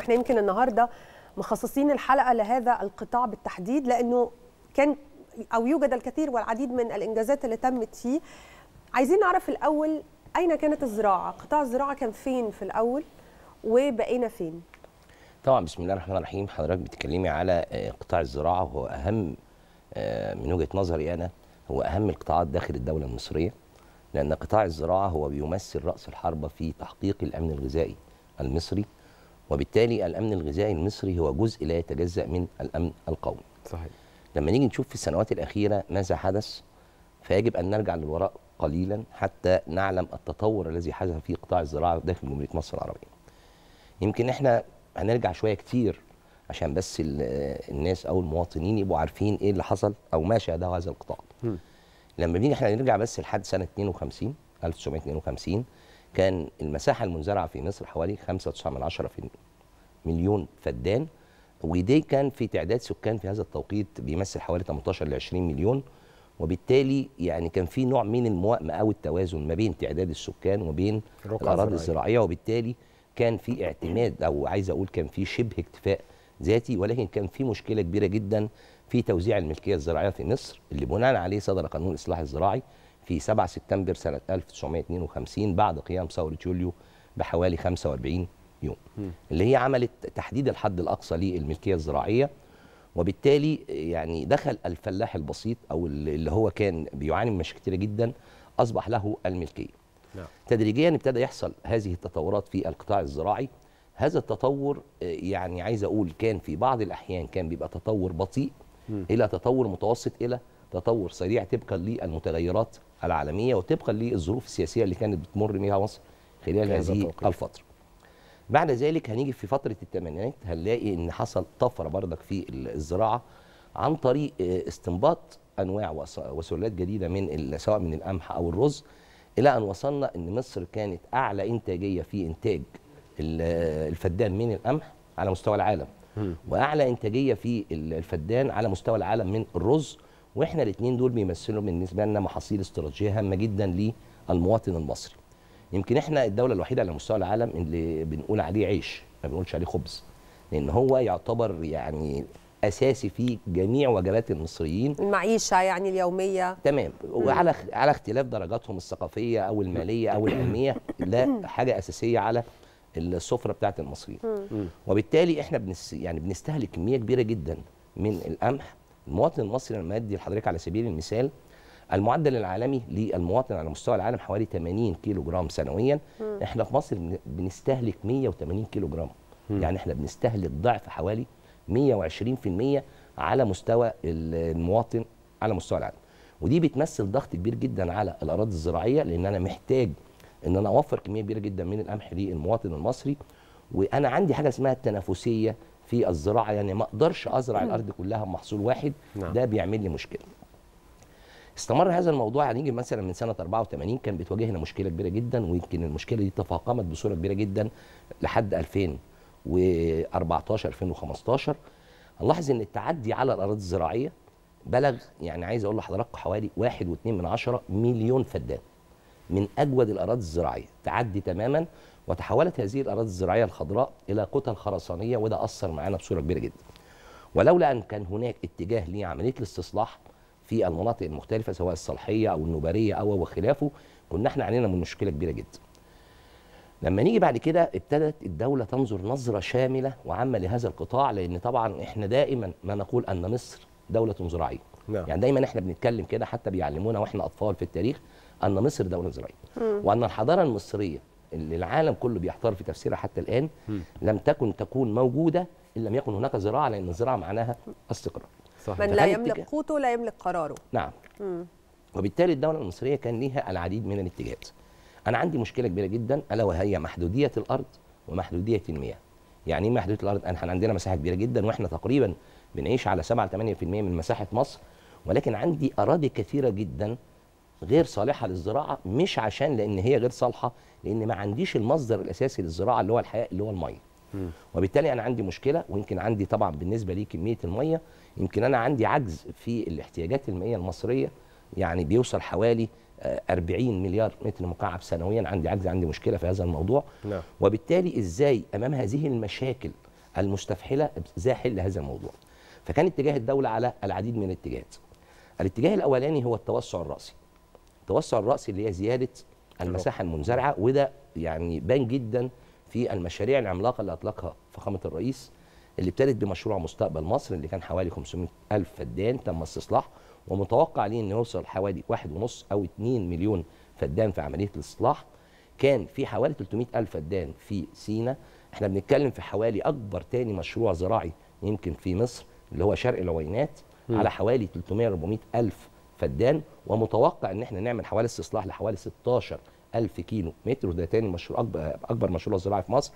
إحنا يمكن النهارده مخصصين الحلقة لهذا القطاع بالتحديد لأنه كان أو يوجد الكثير والعديد من الإنجازات اللي تمت فيه. عايزين نعرف الأول أين كانت الزراعة؟ قطاع الزراعة كان فين في الأول؟ وبقينا فين؟ طبعا بسم الله الرحمن الرحيم. حضرتك بتتكلمي على آه، قطاع الزراعة وهو أهم آه، من وجهة نظري أنا هو أهم القطاعات داخل الدولة المصرية لأن قطاع الزراعة هو بيمثل رأس الحربة في تحقيق الأمن الغذائي المصري. وبالتالي الأمن الغذائي المصري هو جزء لا يتجزأ من الأمن القومي. صحيح. لما نيجي نشوف في السنوات الأخيرة ماذا حدث فيجب أن نرجع للوراء قليلا حتى نعلم التطور الذي حدث في قطاع الزراعة داخل جمهورية مصر العربية. يمكن إحنا هنرجع شوية كتير عشان بس ال- الناس أو المواطنين يبقوا عارفين إيه اللي حصل أو ما شهده هذا القطاع. مم. لما بنيجي إحنا نرجع بس لحد سنة 52 1952 كان المساحة المنزرعة في مصر حوالي 5.9 مليون فدان ودي كان في تعداد سكان في هذا التوقيت بيمثل حوالي 18 ل 20 مليون. وبالتالي يعني كان في نوع من الموائمه أو التوازن ما بين تعداد السكان وبين الأراضي. الزراعية. وبالتالي كان في اعتماد أو عايز أقول كان في شبه اكتفاء ذاتي. ولكن كان في مشكلة كبيرة جدا في توزيع الملكية الزراعية في مصر اللي بناء عليه صدر قانون الاصلاح الزراعي في 7 سبتمبر سنة 1952 بعد قيام ثورة يوليو بحوالي 45 يوم اللي هي عملت تحديد الحد الأقصى للملكية الزراعية وبالتالي يعني دخل الفلاح البسيط أو اللي هو كان بيعاني من مشاكل كتيرة جدا أصبح له الملكية نعم تدريجيا ابتدى يحصل هذه التطورات في القطاع الزراعي هذا التطور آه، يعني عايز أقول كان في بعض الأحيان كان بيبقى تطور بطيء مم. إلى تطور متوسط إلى تطور سريع طبقا للمتغيرات العالمية وطبقا للظروف السياسية اللي كانت بتمر بها مصر خلال هذه التوقيت. بعد ذلك هنيجي في فترة الثمانينات هنلاقي إن حصل طفرة بردك في الزراعة عن طريق آه، استنباط أنواع وس- وسلالات جديدة من سواء من القمح أو الرز إلى أن وصلنا إن مصر كانت أعلى إنتاجية في إنتاج ال- الفدان من القمح على مستوى العالم. وأعلى إنتاجية في ال- الفدان على مستوى العالم من الرز. وإحنا الاثنين دول بيمثلوا بالنسبة لنا محاصيل استراتيجية هامة جدا للمواطن المصري. يمكن إحنا الدولة الوحيدة على مستوى العالم اللي بنقول عليه عيش ما بنقولش عليه خبز. لأن هو يعتبر يعني أساسي في جميع وجبات المصريين. المعيشة يعني اليومية. تمام. وعلى على اختلاف درجاتهم الثقافية أو المالية أو العلمية لا حاجة أساسية على السفرة بتاعت المصريين. وبالتالي إحنا بنس يعني بنستهلك كمية كبيرة جدا من القمح. المواطن المصري لما ادي لحضرتك على سبيل المثال المعدل العالمي للمواطن على مستوى العالم حوالي 80 كيلو جرام سنويا إحنا في مصر بن- بنستهلك 180 كيلو جرام يعني إحنا بنستهلك ضعف حوالي 120% على مستوى ال- المواطن على مستوى العالم. ودي بتمثل ضغط كبير جدا على الأراضي الزراعية لأن أنا محتاج إن أنا أوفر كمية كبيرة جدا من القمح للمواطن المصري. وأنا عندي حاجة اسمها التنافسية في الزراعة. يعني ما أقدرش أزرع الأرض كلها بمحصول واحد. نعم. ده بيعمل لي مشكلة. استمر هذا الموضوع هنيجي مثلا من سنة 84 كان بتواجهنا مشكلة كبيرة جدا ويمكن المشكلة دي تفاقمت بصورة كبيرة جدا لحد 2014 2015 هنلاحظ إن التعدي على الأراضي الزراعية بلغ يعني عايز أقول لحضراتكم حوالي 1.2 من عشرة مليون فدان من أجود الأراضي الزراعية. تعدي تماما وتحولت هذه الأراضي الزراعية الخضراء إلى كتل خرسانية وده أثر معانا بصورة كبيرة جدا. ولولا أن كان هناك اتجاه لعملية الاستصلاح في المناطق المختلفة سواء الصالحيه أو النوبارية أو وخلافه كنا إحنا علينا من مشكلة كبيرة جدا. لما نيجي بعد كده ابتدت الدولة تنظر نظرة شاملة وعامة لهذا القطاع لأن طبعا إحنا دائما ما نقول أن مصر دولة زراعية. نعم. يعني دايما إحنا بنتكلم كده حتى بيعلمونا وإحنا أطفال في التاريخ أن مصر دولة زراعية. وأن الحضارة المصرية اللي العالم كله بيحتار في تفسيرها حتى الآن لم تكن تكون موجودة إن لم يكن هناك زراعة لأن الزراعة معناها استقرار. صحيح من لا يملك اتجاه- قوته لا يملك قراره. نعم. وبالتالي الدولة المصرية كان ليها العديد من الاتجاهات. أنا عندي مشكلة كبيرة جدا ألا وهي محدودية الأرض ومحدودية المياه. يعني إيه محدودية الأرض؟ إحنا عندنا مساحة كبيرة جدا وإحنا تقريبا بنعيش على 7 ل 8% من مساحة مصر. ولكن عندي أراضي كثيرة جدا غير صالحة للزراعة مش عشان لأن هي غير صالحة لأن ما عنديش المصدر الأساسي للزراعة اللي هو الحياة اللي هو المية وبالتالي أنا عندي مشكلة ويمكن عندي طبعا بالنسبة لي كمية المية يمكن أنا عندي عجز في الاحتياجات المائيه المصرية يعني بيوصل حوالي آه، 40 مليار متر مكعب سنويا عندي عجز عندي مشكلة في هذا الموضوع. نعم. وبالتالي إزاي أمام هذه المشاكل المستفحلة إزاي أحل هذا الموضوع؟ فكان اتجاه الدولة على العديد من الاتجاهات. الاتجاه الأولاني هو التوسع الرأسي. التوسع الرأسي اللي هي زيادة المساحة المنزرعة وده يعني بان جدا في المشاريع العملاقة اللي أطلقها فخامة الرئيس اللي ابتدت بمشروع مستقبل مصر اللي كان حوالي 500 ألف فدان تم استصلاح ومتوقع عليه إنه يوصل حوالي واحد ونص أو 2 مليون فدان في عملية الإصلاح. كان في حوالي 300 ألف فدان في سينا. إحنا بنتكلم في حوالي أكبر تاني مشروع زراعي يمكن في مصر اللي هو شرق العوينات على حوالي 300 400 ألف فدان. ومتوقع إن إحنا نعمل حوالي استصلاح لحوالي 16 ألف كيلو متر وده تاني مشروع أكبر, أكبر مشروع زراعي في مصر.